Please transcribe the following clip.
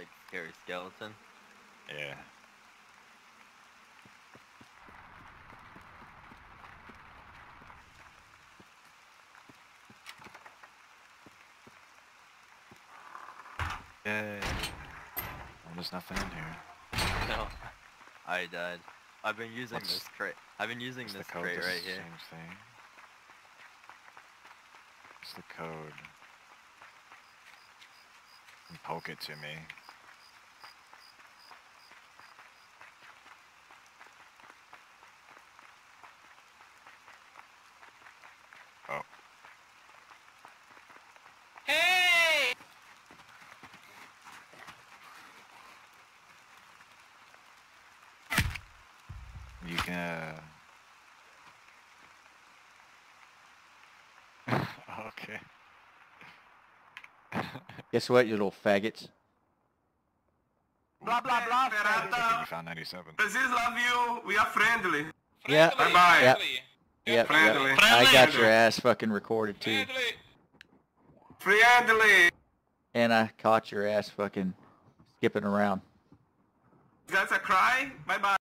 like scary skeleton. Yeah. Yay. Well, there's nothing in here. No, I died. I've been using What's- this crate. I've been using this crate This right here. Same thing. What's the code? You Poke it to me. You can. Uh... okay. Guess what, you little faggots? Blah blah blah. I think you Peralta. found 97. Aziz love you. We are friendly. Yeah. Friendly, Bye-bye. Yep. friendly. Yep, yep. Friendly. I got your ass fucking recorded too. Friendly. Friendly. And I caught your ass fucking skipping around. You guys are crying? Bye bye.